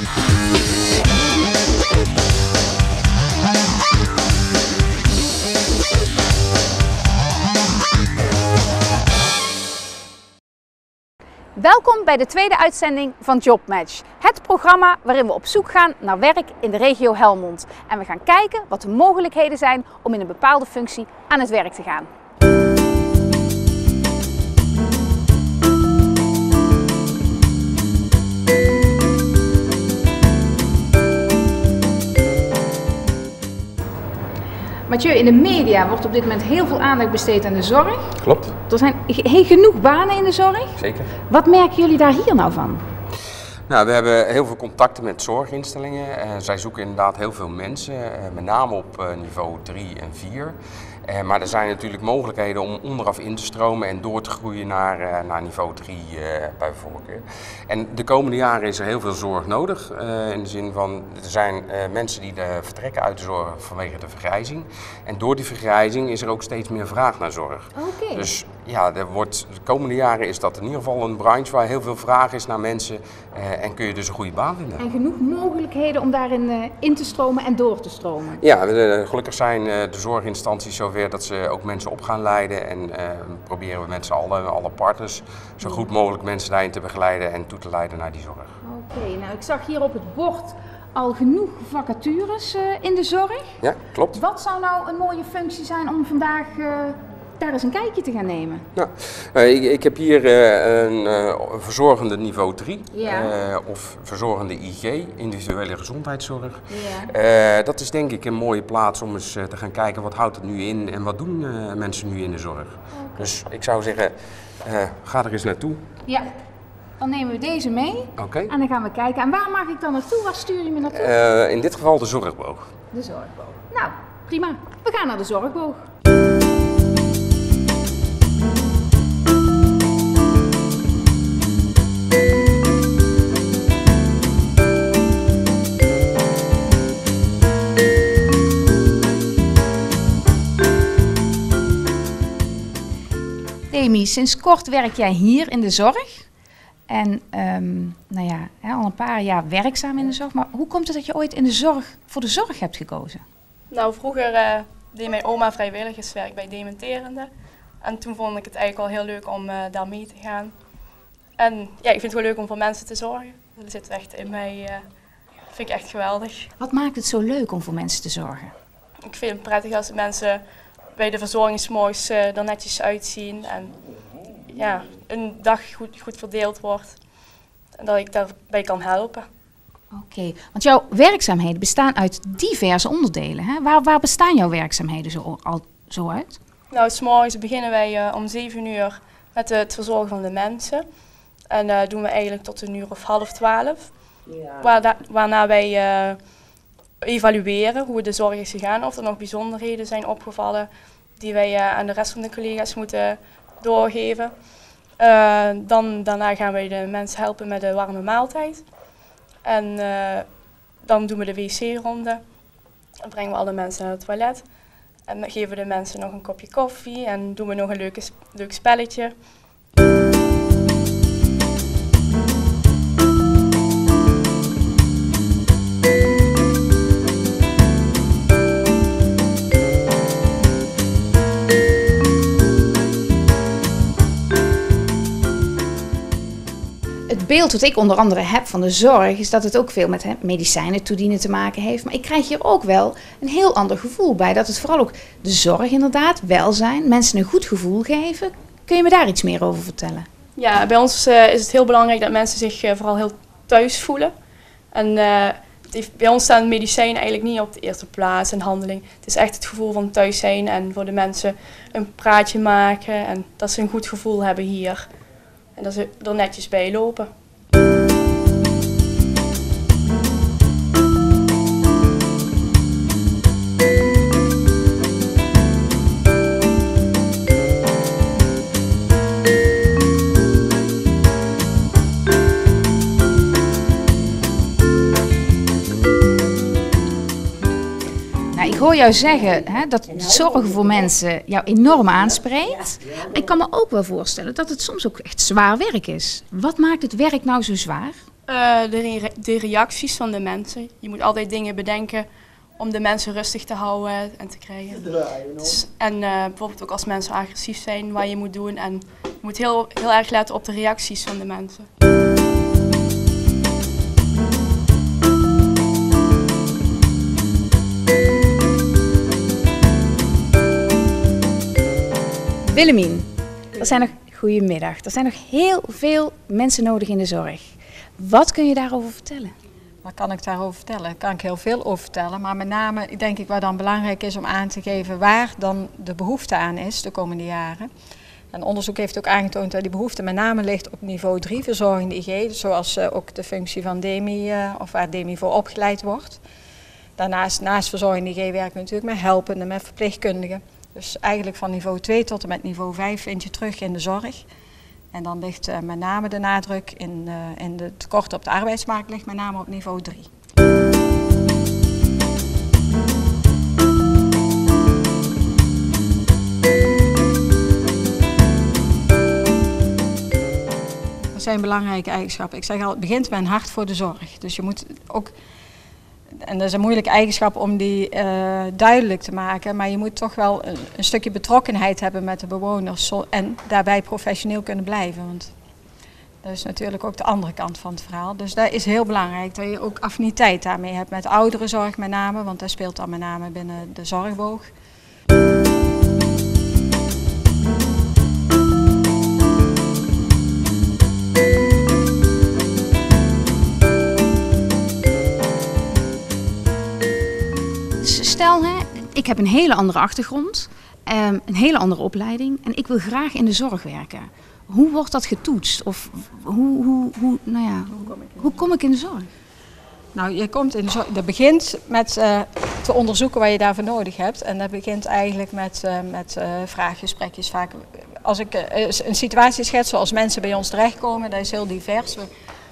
Welkom bij de tweede uitzending van Jobmatch. Het programma waarin we op zoek gaan naar werk in de regio Helmond. En we gaan kijken wat de mogelijkheden zijn om in een bepaalde functie aan het werk te gaan. Mathieu, in de media wordt op dit moment heel veel aandacht besteed aan de zorg. Klopt, Er zijn ge- genoeg banen in de zorg. zeker. Wat merken jullie daar hier nou van? Nou, we hebben heel veel contacten met zorginstellingen. Eh, zij zoeken inderdaad heel veel mensen, eh, met name op eh, niveau 3 en 4. Eh, maar er zijn natuurlijk mogelijkheden om onderaf in te stromen en door te groeien naar, eh, naar niveau 3 eh, bij voorkeur. En de komende jaren is er heel veel zorg nodig. in de zin van, er zijn mensen die de vertrekken uit de zorg vanwege de vergrijzing. En door die vergrijzing is er ook steeds meer vraag naar zorg. Dus ja, er wordt, de komende jaren is dat in ieder geval een branche waar heel veel vraag is naar mensen. en kun je dus een goede baan vinden. En genoeg mogelijkheden om daarin in te stromen en door te stromen. Ja, gelukkig zijn de zorginstanties zover dat ze ook mensen op gaan leiden. En eh, proberen we met z'n allen, alle partners, zo goed mogelijk mensen daarin te begeleiden en toe te leiden naar die zorg. Oké, nou ik zag hier op het bord al genoeg vacatures eh, in de zorg. Ja, klopt. Wat zou nou een mooie functie zijn om vandaag eh, daar eens een kijkje te gaan nemen? Nou, eh, ik, ik heb hier eh, een eh, verzorgende niveau 3 Ja. eh, of verzorgende IG, individuele gezondheidszorg. Ja. Dat is denk ik een mooie plaats om eens te gaan kijken wat houdt het nu in en wat doen mensen nu in de zorg. Dus ik zou zeggen, ga er eens naartoe. Ja, dan nemen we deze mee Oké. en dan gaan we kijken. En waar mag ik dan naartoe? Waar stuur je me naartoe? In dit geval de zorgboog. De zorgboog. Nou, prima. We gaan naar de zorgboog. Demi, sinds kort werk jij hier in de zorg. En ehm, nou ja, hè, al een paar jaar werkzaam in de zorg. Maar hoe komt het dat je ooit in de zorg, voor de zorg hebt gekozen? Nou, vroeger eh, deed mijn oma vrijwilligerswerk bij Dementerende. En toen vond ik het eigenlijk al heel leuk om eh, daar mee te gaan. En ja, ik vind het wel leuk om voor mensen te zorgen. Dat zit echt in mij. eh vind ik echt geweldig. Wat maakt het zo leuk om voor mensen te zorgen? Ik vind het prettig als mensen bij de verzorging 's morgens eh, er netjes uitzien. En ja, een dag goed, goed verdeeld wordt. En dat ik daarbij kan helpen. Oké, want jouw werkzaamheden bestaan uit diverse onderdelen. Hè? Waar, waar bestaan jouw werkzaamheden zo, al, zo uit? Nou, s morgens beginnen wij eh, om 7 uur met het verzorgen van de mensen. En eh doen we eigenlijk tot een uur of half twaalf. Waarna, waarna wij eh, evalueren hoe de zorg is gegaan. Of er nog bijzonderheden zijn opgevallen die wij eh, aan de rest van de collega's moeten doorgeven. Eh, dan, daarna gaan wij de mensen helpen met de warme maaltijd. En eh, dan doen we de wc-ronde. Dan brengen we alle mensen naar het toilet. En dan geven we de mensen nog een kopje koffie en doen we nog een leuk spelletje. Beeld wat ik onder andere heb van de zorg is dat het ook veel met medicijnen toedienen te maken heeft. Maar ik krijg hier ook wel een heel ander gevoel bij. Dat het vooral ook de zorg inderdaad, welzijn, mensen een goed gevoel geven. Kun je me daar iets meer over vertellen? Ja, bij ons eh, is het heel belangrijk dat mensen zich eh, vooral heel thuis voelen. En eh, bij ons staan medicijnen eigenlijk niet op de eerste plaats en handeling. Het is echt het gevoel van thuis zijn en voor de mensen een praatje maken en dat ze een goed gevoel hebben hier. En dat ze er netjes bij lopen. Hoor jou zeggen hè, dat zorgen voor mensen jou enorm aanspreekt. Ik kan me ook wel voorstellen dat het soms ook echt zwaar werk is. Wat maakt het werk nou zo zwaar? Uh, de, de, reacties van de mensen. Je moet altijd dingen bedenken om de mensen rustig te houden en te krijgen. Dus, en uh, bijvoorbeeld ook als mensen agressief zijn, wat je moet doen. En je moet heel, heel erg letten op de reacties van de mensen. Willemien, er zijn nog, goedemiddag. Er zijn nog heel veel mensen nodig in de zorg. Wat kun je daarover vertellen? Wat kan ik daarover vertellen? Daar kan ik heel veel over vertellen. Maar met name denk ik wat dan belangrijk is om aan te geven waar dan de behoefte aan is de komende jaren. En onderzoek heeft ook aangetoond dat die behoefte met name ligt op niveau 3 verzorgende IG, zoals uh, ook de functie van DEMI, uh, of waar DEMI voor opgeleid wordt. Daarnaast, naast verzorgende IG werken we natuurlijk met helpenden, met verpleegkundigen. Dus eigenlijk van niveau 2 tot en met niveau 5 vind je terug in de zorg. En dan ligt uh, met name de nadruk in, uh, in de tekorten op de arbeidsmarkt ligt met name op niveau 3. Dat zijn belangrijke eigenschappen. Ik zeg al, het begint met een hart voor de zorg. Dus je moet ook en dat is een moeilijke eigenschap om die uh, duidelijk te maken. Maar je moet toch wel een, een, stukje betrokkenheid hebben met de bewoners. En daarbij professioneel kunnen blijven. Want dat is natuurlijk ook de andere kant van het verhaal. Dus dat is heel belangrijk. Dat je ook affiniteit daarmee hebt met ouderenzorg met name. Want dat speelt dan met name binnen de zorgboog. Stel, hè, ik heb een hele andere achtergrond, um, een hele andere opleiding en ik wil graag in de zorg werken. Hoe wordt dat getoetst? Of hoe, hoe, hoe, nou ja, hoe kom ik in de zorg? Nou, je komt in de zorg. Dat begint met uh, te onderzoeken wat je daarvoor nodig hebt. En dat begint eigenlijk met, uh, met uh, vraaggesprekjes. Vaak, als ik een situatie schets zoals mensen bij ons terechtkomen, dat is heel divers. We,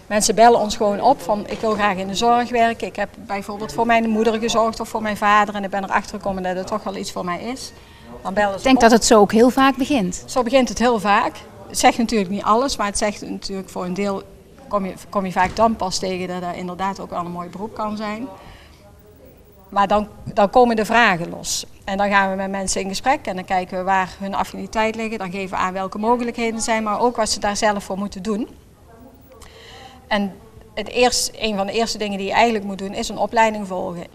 Mensen bellen ons gewoon op van ik wil graag in de zorg werken. Ik heb bijvoorbeeld voor mijn moeder gezorgd of voor mijn vader en ik ben erachter gekomen dat het toch wel iets voor mij is. Dan bellen ze ik denk dat het zo ook heel vaak begint. Zo begint het heel vaak. Het zegt natuurlijk niet alles, maar het zegt natuurlijk voor een deel kom je, kom je vaak dan pas tegen dat dat inderdaad ook wel een mooi beroep kan zijn. Maar dan, dan komen de vragen los. En dan gaan we met mensen in gesprek en dan kijken we waar hun affiniteit liggen. Dan geven we aan welke mogelijkheden er zijn, maar ook wat ze daar zelf voor moeten doen. En het eerst, een van de eerste dingen die je eigenlijk moet doen is een opleiding volgen.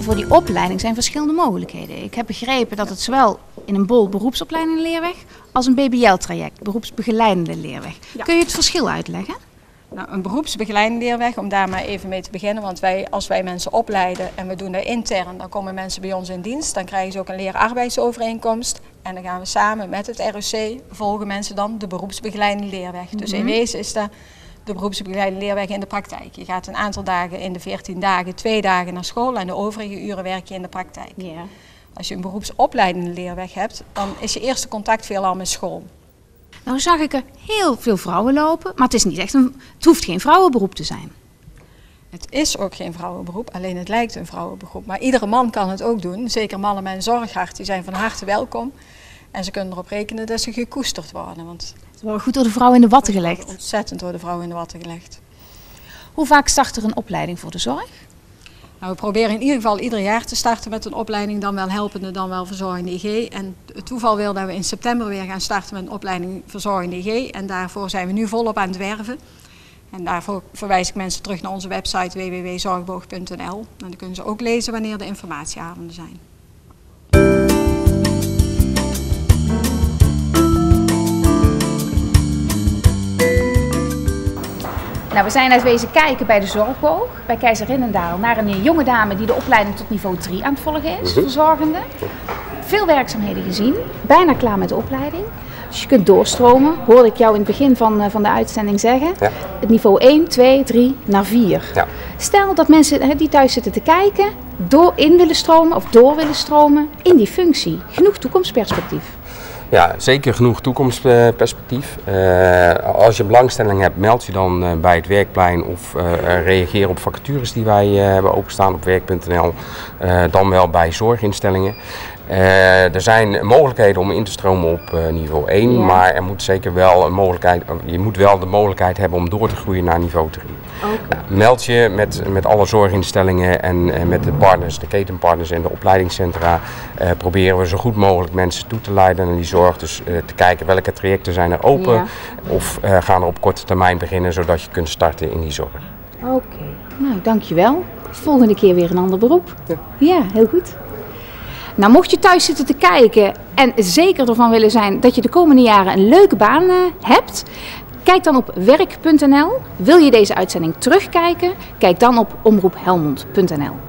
Voor die opleiding zijn verschillende mogelijkheden. Ik heb begrepen dat het zowel in een bol beroepsopleidende leerweg als een BBL-traject, beroepsbegeleidende leerweg. Kun je het verschil uitleggen? Nou, een beroepsbegeleidende leerweg, om daar maar even mee te beginnen. Want wij, als wij mensen opleiden en we doen dat intern, dan komen mensen bij ons in dienst. Dan krijgen ze ook een leerarbeidsovereenkomst. En dan gaan we samen met het ROC, volgen mensen dan de beroepsbegeleidende leerweg. Dus in mhm. wezen is dat de beroepsbegeleidende leerweg in de praktijk. Je gaat een aantal dagen in de 14 dagen, twee dagen naar school en de overige uren werk je in de praktijk. Als je een beroepsopleidende leerweg hebt, dan is je eerste contact veelal met school. Nou zag ik er heel veel vrouwen lopen, maar het, is niet echt een, het hoeft geen vrouwenberoep te zijn. Het is ook geen vrouwenberoep, alleen het lijkt een vrouwenberoep. Maar iedere man kan het ook doen. Zeker mannen met een zorghart, die zijn van harte welkom. En ze kunnen erop rekenen dat ze gekoesterd worden. Want het wordt goed door de vrouw in de watten gelegd. Ontzettend door de vrouw in de watten gelegd. Hoe vaak start er een opleiding voor de zorg? Nou, we proberen in ieder geval ieder jaar te starten met een opleiding, dan wel helpende, dan wel verzorgende IG. En het toeval wil dat we in september weer gaan starten met een opleiding verzorgende IG. En daarvoor zijn we nu volop aan het werven. En daarvoor verwijs ik mensen terug naar onze website www.zorgboog.nl. En dan kunnen ze ook lezen wanneer de informatieavonden zijn. Nou, we zijn uit wezen kijken bij de zorgboog, bij Keizerinnendaal, naar een jonge dame die de opleiding tot niveau 3 aan het volgen is, mhm. verzorgende. Veel werkzaamheden gezien, bijna klaar met de opleiding. Dus je kunt doorstromen, hoorde ik jou in het begin van, eh, van de uitzending zeggen. Ja. Het niveau 1, 2, 3 naar 4. Ja. Stel dat mensen die thuis zitten te kijken, door in willen stromen of door willen stromen in die functie. Genoeg toekomstperspectief. Ja, zeker genoeg toekomstperspectief. Uh, als je belangstelling hebt, meld je dan uh, bij het werkplein of uh, reageer op vacatures die wij hebben openstaan op werk.nl. dan wel bij zorginstellingen. Uh, er zijn mogelijkheden om in te stromen op uh, niveau 1, ja. maar er moet zeker wel een mogelijkheid, je moet wel de mogelijkheid hebben om door te groeien naar niveau 3. Okay. Nou, meld je met, met alle zorginstellingen en, en, met de partners, de ketenpartners en de opleidingscentra. Uh, proberen we zo goed mogelijk mensen toe te leiden naar die zorg. Dus te kijken welke trajecten zijn er open ja. of gaan er op korte termijn beginnen zodat je kunt starten in die zorg. Oké, okay. nou dankjewel. Volgende keer weer een ander beroep. Ja, ja heel goed. Nou, mocht je thuis zitten te kijken en zeker ervan willen zijn dat je de komende jaren een leuke baan uh, hebt, kijk dan op werk.nl. Wil je deze uitzending terugkijken? Kijk dan op omroephelmond.nl.